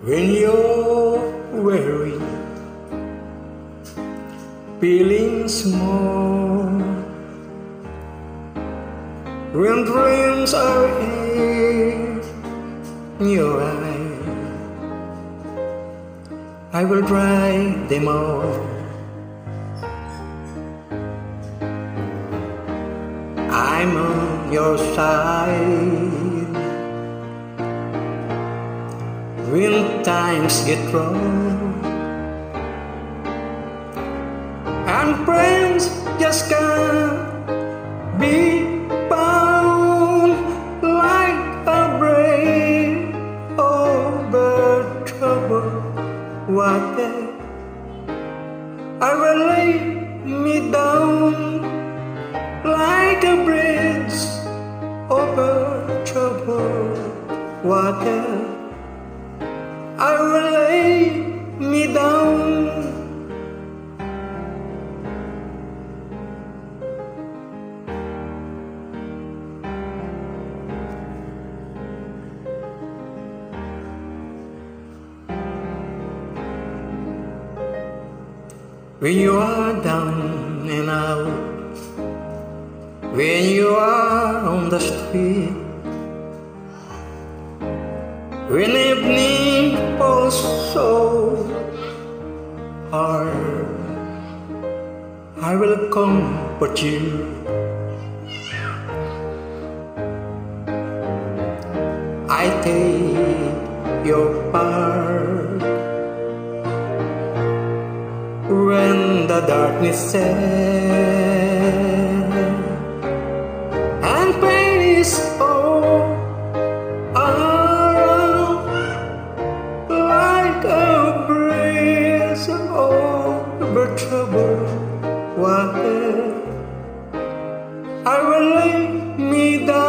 When you're weary, feeling small, when dreams are in your eyes, I will dry them all. I'm on your side. When times get rough and friends just can't be bound like a brave over trouble. What I will lay me down like a bridge over troubled water Will lay me down. Um. When you are down and out, when you are on the street, when evening falls so hard, I will comfort you. I take your part when the darkness sets and pain is breeze over troubled water. I will lay me down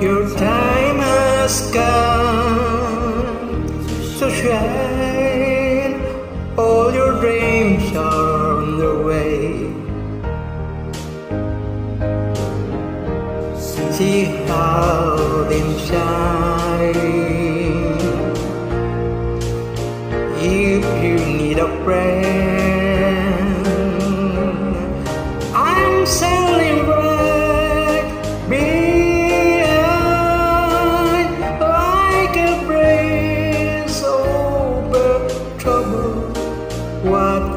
Your time has come to shine. All your dreams are on the way. See how them shine. What.